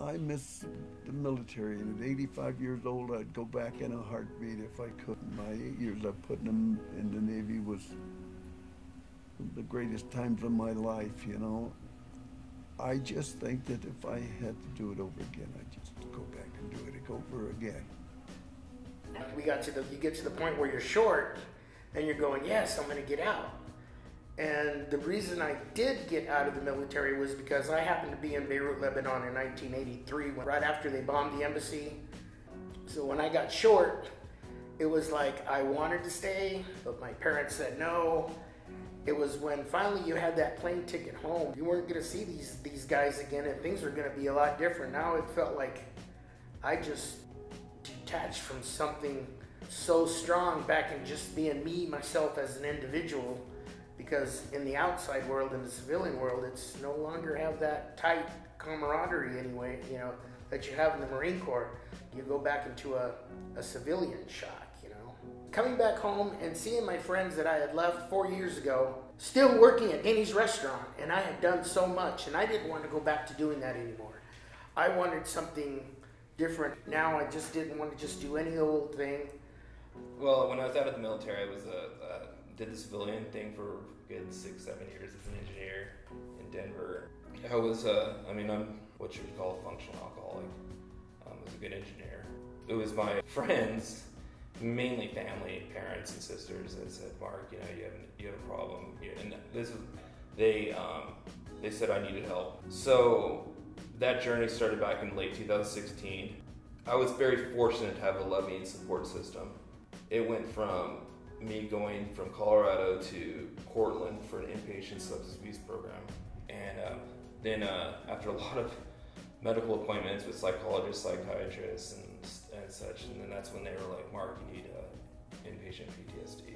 I miss the military, and at 85 years old, I'd go back in a heartbeat if I could. My eight years I put in, in the Navy was the greatest times of my life, you know. I just think that if I had to do it over again, I'd just go back and do it over again. We got to the, you get to the point where you're short and you're going, yes, I'm going to get out. And the reason I did get out of the military was because I happened to be in Beirut, Lebanon in 1983, right after they bombed the embassy. So when I got short, it was like I wanted to stay, but my parents said no. It was when finally you had that plane ticket home. You weren't going to see these these guys again, and things were going to be a lot different. Now it felt like I just detached from something so strong back in just being me, myself as an individual because in the outside world, in the civilian world, it's no longer have that tight camaraderie anyway, you know, that you have in the Marine Corps. You go back into a, a civilian shock, you know. Coming back home and seeing my friends that I had left four years ago still working at Denny's restaurant, and I had done so much, and I didn't want to go back to doing that anymore. I wanted something different. Now I just didn't want to just do any old thing. Well, when I was out of the military, I was a, a did the civilian thing for good six, seven years as an engineer in Denver. I was, uh, I mean, I'm what you would call a functional alcoholic. Um, I was a good engineer. It was my friends, mainly family, parents and sisters, that said, "Mark, you know, you have you have a problem." And this is, they um, they said I needed help. So that journey started back in late 2016. I was very fortunate to have a loving support system. It went from me going from Colorado to Portland for an inpatient substance abuse program. And uh, then uh, after a lot of medical appointments with psychologists, psychiatrists, and, and such, and then that's when they were like, Mark, you need uh, inpatient PTSD.